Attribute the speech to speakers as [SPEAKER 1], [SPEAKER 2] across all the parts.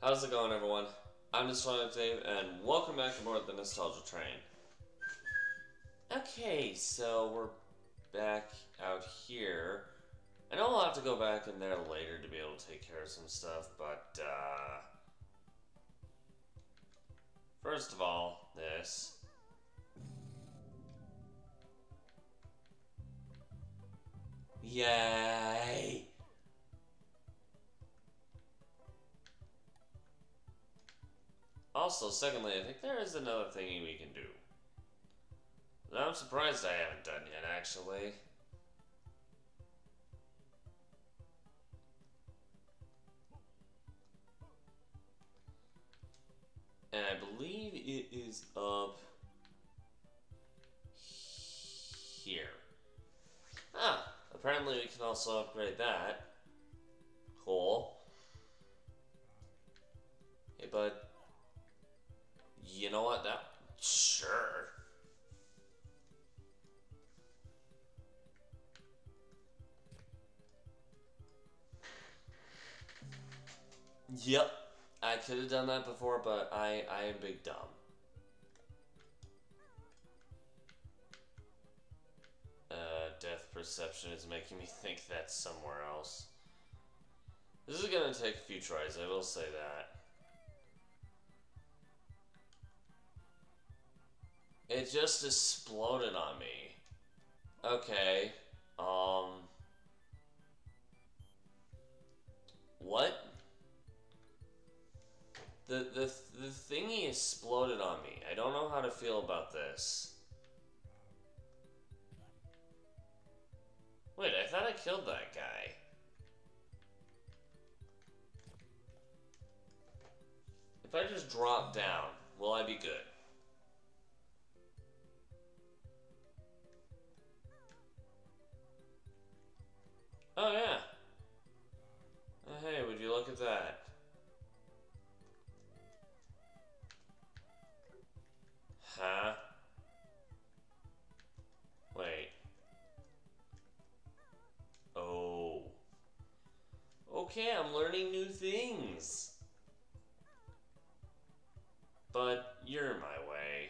[SPEAKER 1] How's it going, everyone? I'm Nostalgic Dave, and welcome back aboard the Nostalgia Train. Okay, so we're back out here. I know I'll have to go back in there later to be able to take care of some stuff, but, uh... First of all, this. Yay! Also, secondly, I think there is another thingy we can do. That I'm surprised I haven't done yet, actually. And I believe it is up here. Ah, apparently we can also upgrade that. Cool. Hey, bud. You know what? That sure. Yep, I could have done that before, but I I am big dumb. Uh, death perception is making me think that's somewhere else. This is gonna take a few tries, I will say that. It just exploded on me. Okay. Um. What? The, the, the thingy exploded on me. I don't know how to feel about this. Wait, I thought I killed that guy. If I just drop down, will I be good? New things. But you're my way.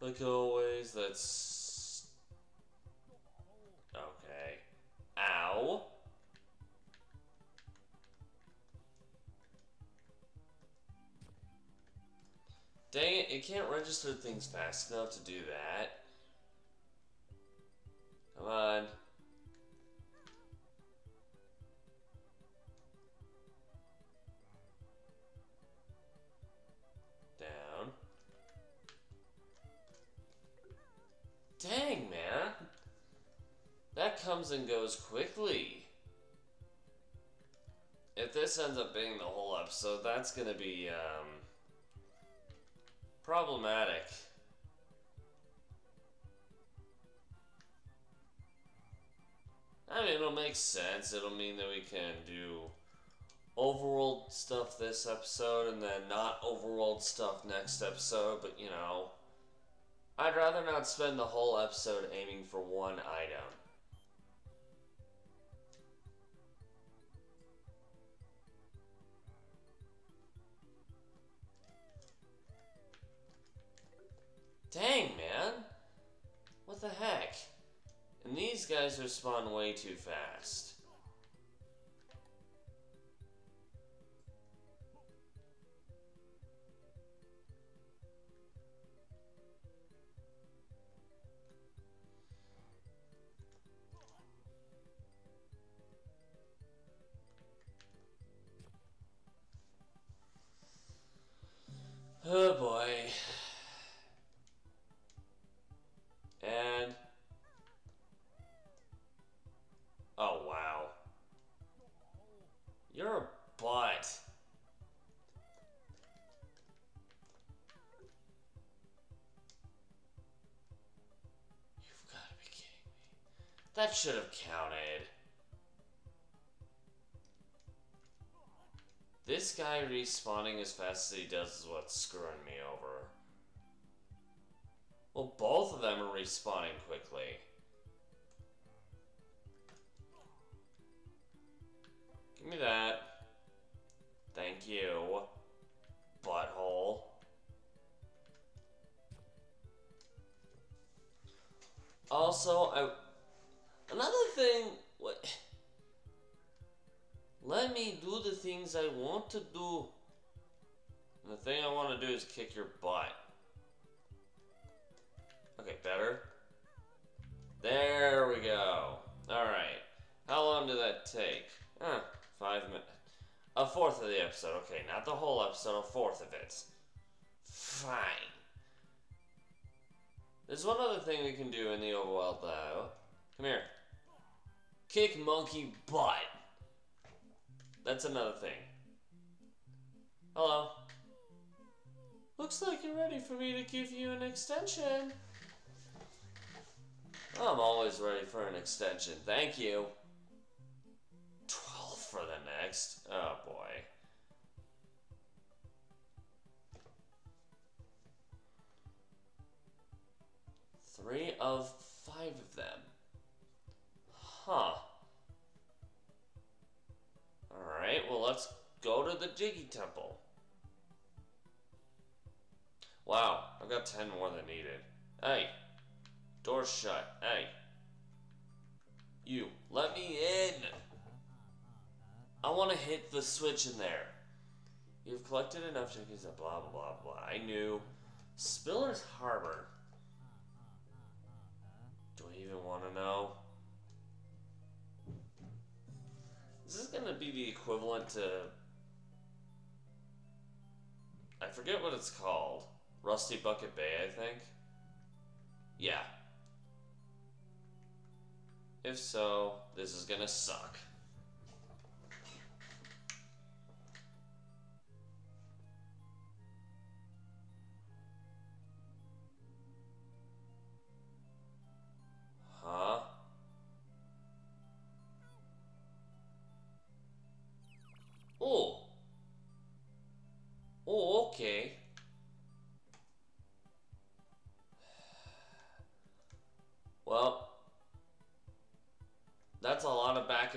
[SPEAKER 1] Like always, that's... Okay. Ow! Dang it, it can't register things fast enough to do that. Come on. Down. Dang, man. That comes and goes quickly. If this ends up being the whole episode, that's gonna be, um problematic. It'll make sense. It'll mean that we can do overworld stuff this episode and then not overworld stuff next episode, but you know, I'd rather not spend the whole episode aiming for one item. Guys respawn way too fast. That should have counted. This guy respawning as fast as he does is what's screwing me over. Well, both of them are respawning quickly. Give me that. Thank you, butthole. Also, I thing. What? Let me do the things I want to do. And the thing I want to do is kick your butt. Okay, better. There we go. Alright. How long did that take? Huh, five minutes. A fourth of the episode. Okay, not the whole episode, a fourth of it. Fine. There's one other thing we can do in the overworld, though. Come here. Kick monkey butt. That's another thing. Hello. Looks like you're ready for me to give you an extension. I'm always ready for an extension. Thank you. 12 for the next. Oh boy. Three of five of them. Huh. Alright, well, let's go to the Jiggy Temple. Wow, I've got 10 more than needed. Hey, door's shut. Hey. You, let me in. I want to hit the switch in there. You've collected enough chickens that blah, blah, blah, blah. I knew. Spiller's Harbor. Do I even want to know? This is going to be the equivalent to... I forget what it's called. Rusty Bucket Bay, I think? Yeah. If so, this is gonna suck.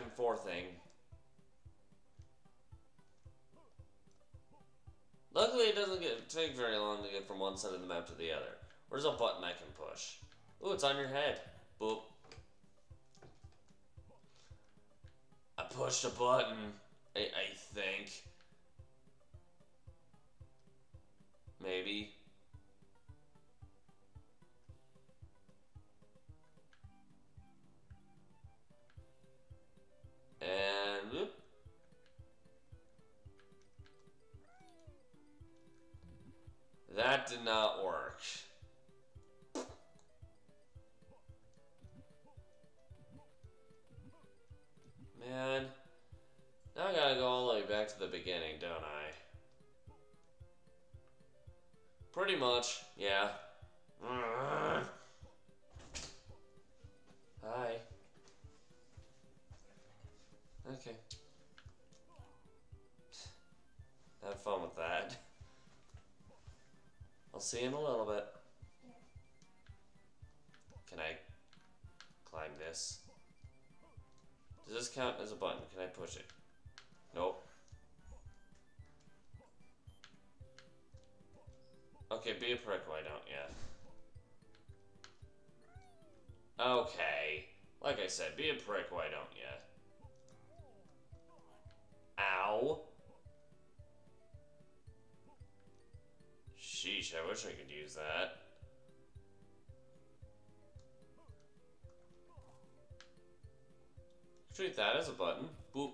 [SPEAKER 1] And forthing. Luckily, it doesn't get, take very long to get from one side of the map to the other. Where's a button I can push? Ooh, it's on your head. Boop. I pushed a button, I, I think. Maybe. And. That did not work. Man, now I gotta go all the way back to the beginning, don't I? Pretty much, yeah. Okay. Have fun with that. I'll see you in a little bit. Can I climb this? Does this count as a button? Can I push it? Nope. Okay, be a prick, why don't ya? Okay. Like I said, be a prick, why don't ya? Sheesh, I wish I could use that. Treat that as a button. Boop.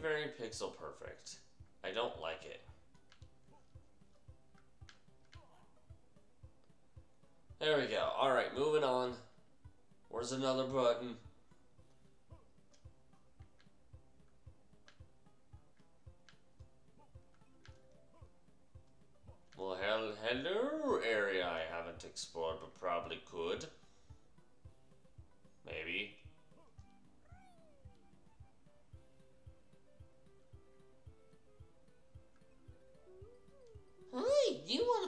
[SPEAKER 1] Very, pixel perfect. I don't like it. There we go. Alright, moving on. Where's another button? Well, hell, hello, area I haven't explored but probably could. Maybe.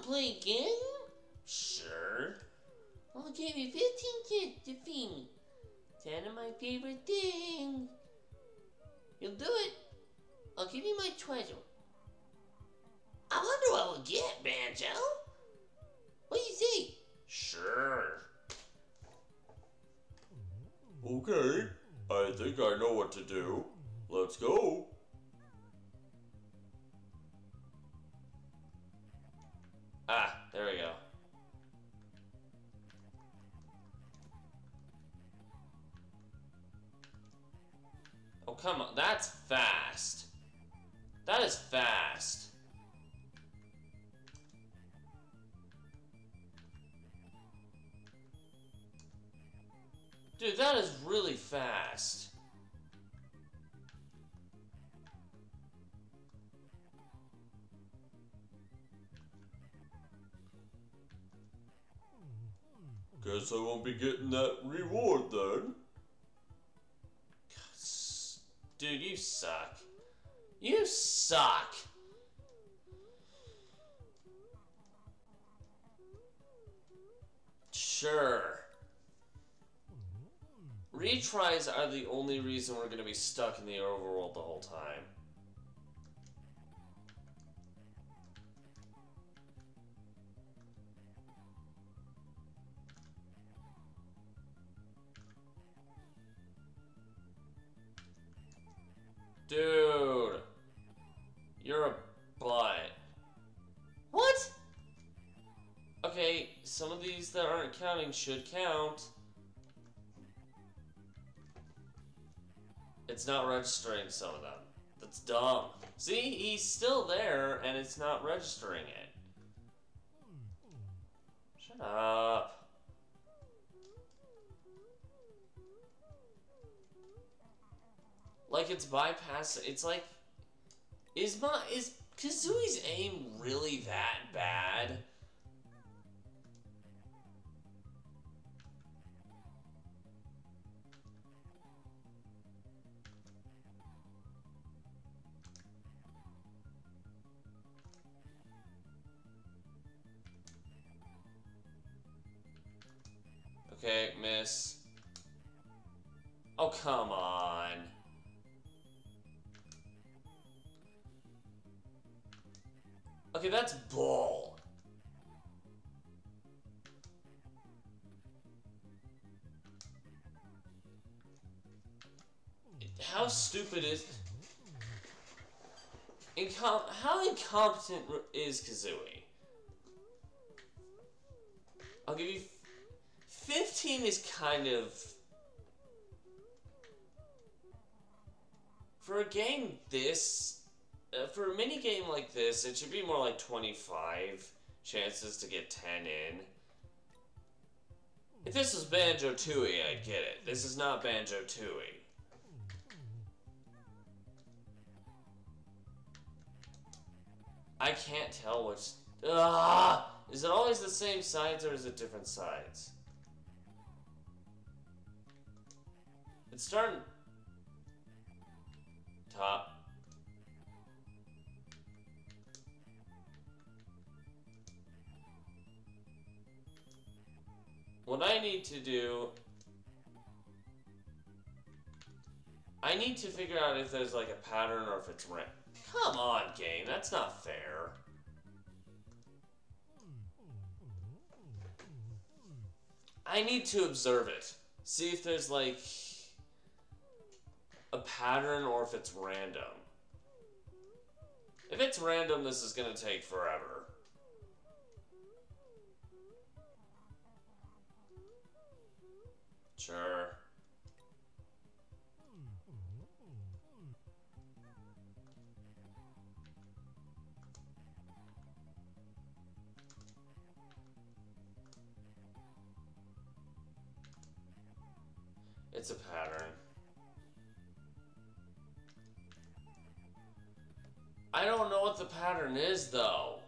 [SPEAKER 2] Do you want to play again?
[SPEAKER 1] Sure.
[SPEAKER 2] I'll give you 15 kids to feed me. 10 of my favorite thing. You'll do it. I'll give you my treasure. I wonder what we'll get, Banjo. What do you think?
[SPEAKER 1] Sure. Okay, I think I know what to do. Let's go. Come on. That's fast. That is fast. Dude, that is really fast. Guess I won't be getting that reward then. Dude, you suck. You suck. Sure. Retries are the only reason we're gonna be stuck in the overworld the whole time. Dude. You're a butt. What? Okay, some of these that aren't counting should count. It's not registering some of them. That's dumb. See, he's still there and it's not registering it. Shut up. Like it's bypass. It's like, is my is Kazooie's aim really that bad? Okay, miss. Oh, come on. Okay, that's bull. How stupid is... Incom how incompetent is Kazooie? I'll give you 15 is kind of for a game this uh, for a mini game like this it should be more like 25 chances to get 10 in if this was Banjo Tooie I'd get it this is not Banjo Tooie I can't tell which ah is it always the same sides or is it different sides It's starting. Top. What I need to do... I need to figure out if there's like a pattern or if it's random. Come on, game. That's not fair. I need to observe it. See if there's like a pattern or if it's random. If it's random, this is to take forever. Sure. It's a pattern. I don't know what the pattern is, though.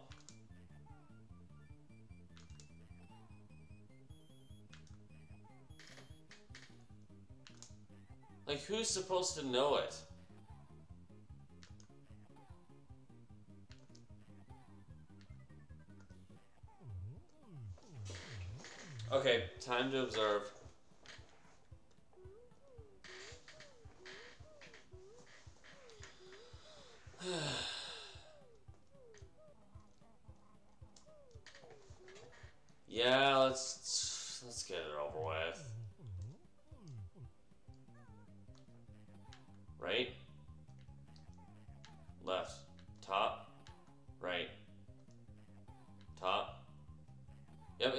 [SPEAKER 1] Like, who's supposed to know it? Okay, time to observe. yeah, let's let's get it over with.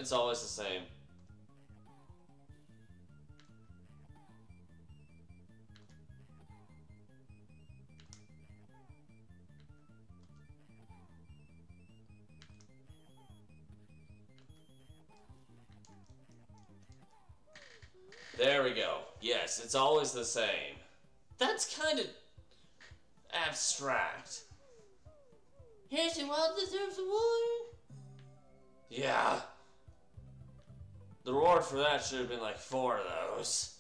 [SPEAKER 1] It's always the same. There we go. Yes, it's always the same. That's kind of abstract.
[SPEAKER 2] Harrison Wild deserves a award.
[SPEAKER 1] Yeah. The reward for that should have been like four of those.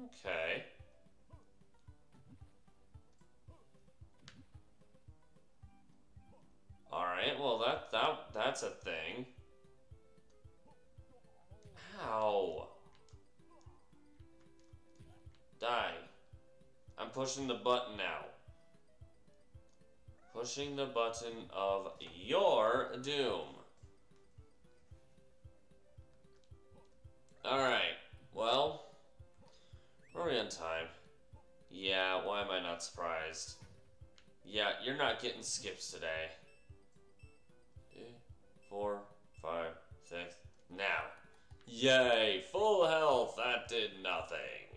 [SPEAKER 1] Okay. Alright, well that that that's a thing. Pushing the button now. Pushing the button of your doom. Alright, well, we're we on time? Yeah, why am I not surprised? Yeah, you're not getting skips today. Two, four, five, six, now. Yay, full health, that did nothing.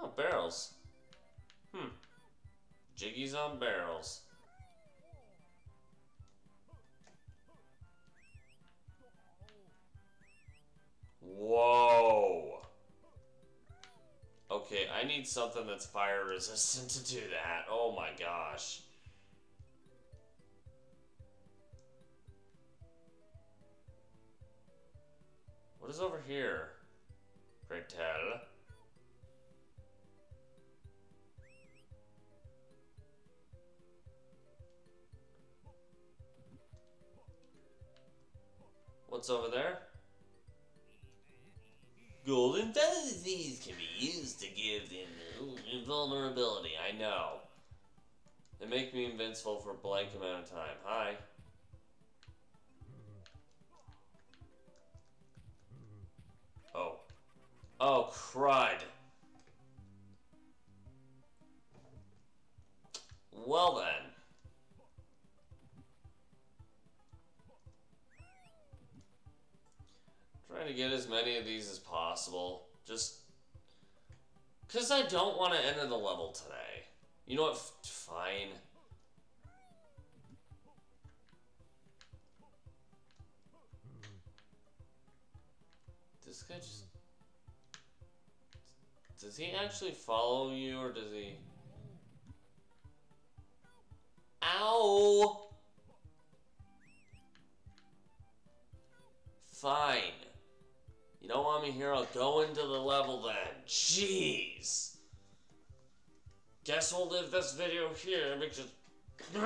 [SPEAKER 1] Oh, barrels. Hmm. Jiggies on barrels. Whoa. Okay, I need something that's fire resistant to do that. Oh my gosh. What is over here? Pray tell. What's over there? Golden fantasies can be used to give them invulnerability. I know. They make me invincible for a blank amount of time. Hi. Oh. Oh, crud. Well then. Trying to get as many of these as possible. Just because I don't want to enter the level today. You know what? Fine. This guy just. Does he actually follow you or does he. Ow! Fine. Here? I'll go into the level then. Jeez. Guess we'll leave this video here because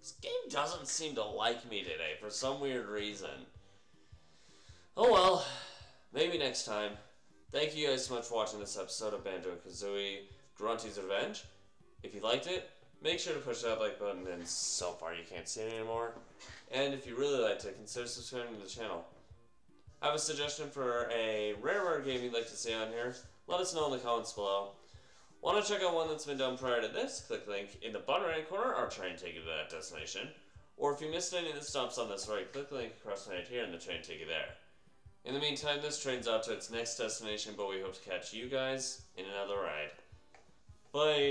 [SPEAKER 1] this game doesn't seem to like me today for some weird reason. Oh well, maybe next time. Thank you guys so much for watching this episode of Banjo Kazooie Grunty's Revenge. If you liked it, make sure to push that like button and so far you can't see it anymore. And if you really liked it, consider subscribing to the channel. I have a suggestion for a rare rare game you'd like to see on here? Let us know in the comments below. Want to check out one that's been done prior to this? Click the link in the bottom right corner or try and take you to that destination. Or if you missed any of the stops on this right, click the link across right here and the train take you there. In the meantime, this train's out to its next destination, but we hope to catch you guys in another ride. Bye!